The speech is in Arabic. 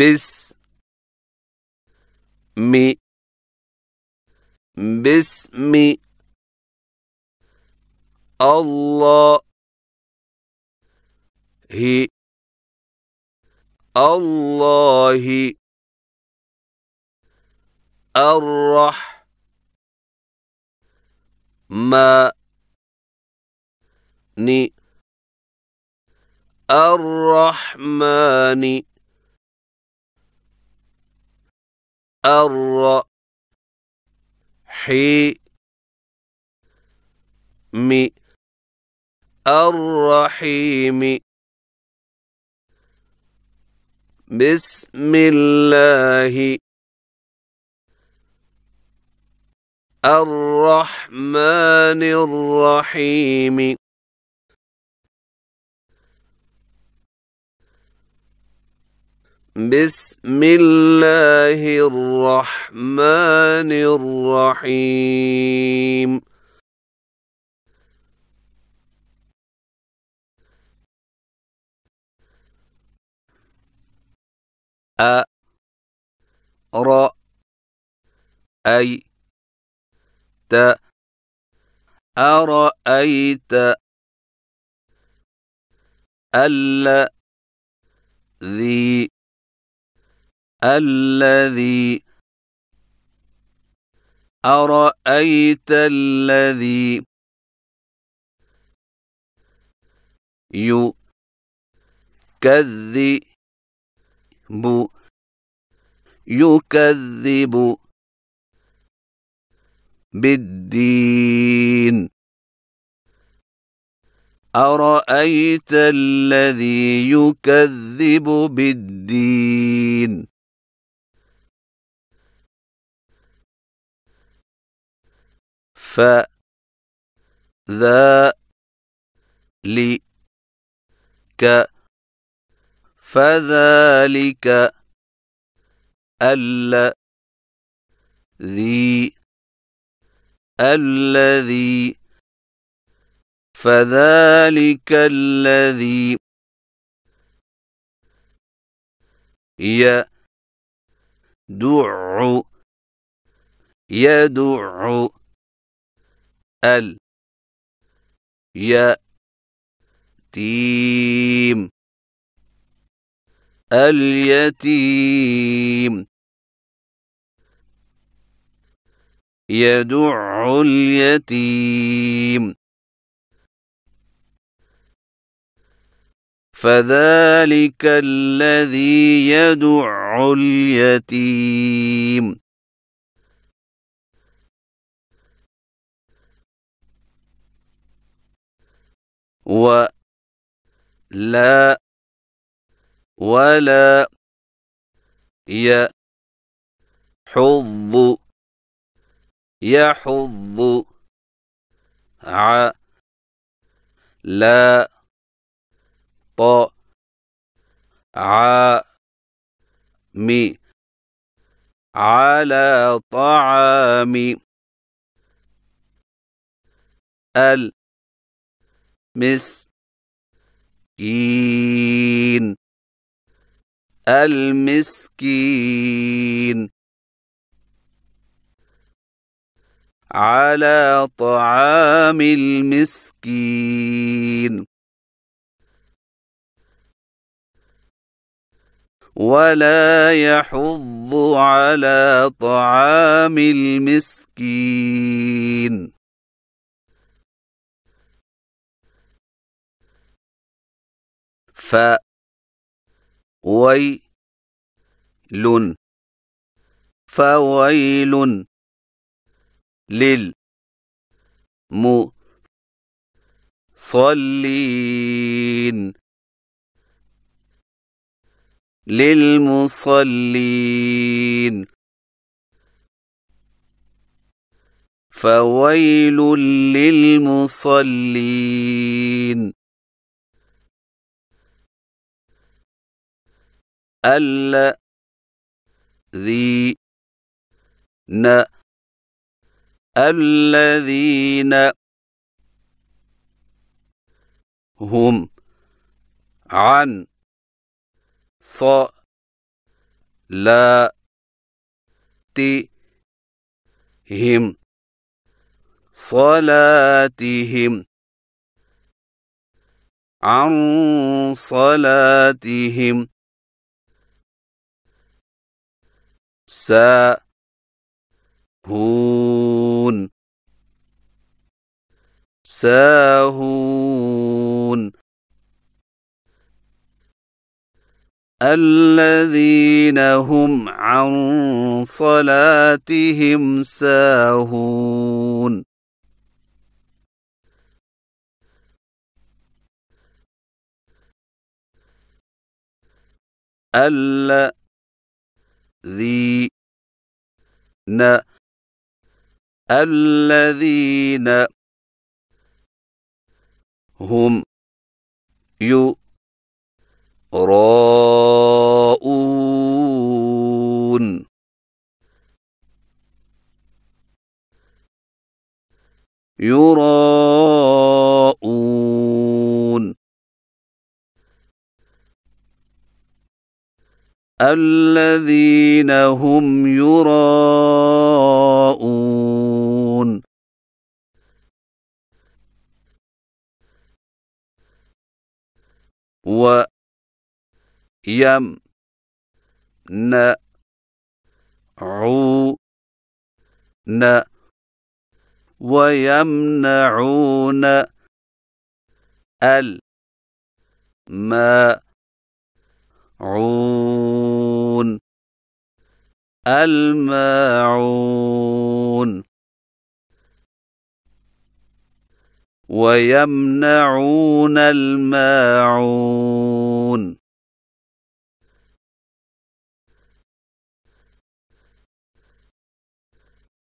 بس مي باسم الله هي الله الرح ما ني الرحمن الر حي مي الرحيم. بسم الله الرحمن الرحيم. بسم الله الرحمن الرحيم. أ ر أي ت أرأيت ألذي الذي أرأيت الذي يكذب يكذب بالدين أرأيت الذي يكذب بالدين فذلك فذلك الذي الذي فذلك الذي يدع يدع ال. يتيم اليتيم. يدع اليتيم. فذلك الذي يدع اليتيم. ولا ولا يحض يحض ع لا ط ع مي على طعام ال مسكين المسكين. على طعام المسكين. ولا يحض على طعام المسكين. فويل. فويل للمصلين للمصلين. فويل للمصلين. الذين الذين هم عن صلاة لا تي هم صلاتهم عن صلاتهم. ساهون ساهون الذين هم عن صلاتهم ساهون. الذين الذين هم يراءون الذين هم يراءون. ويمنعون ال ما عون الماعون. ويمنعون الماعون.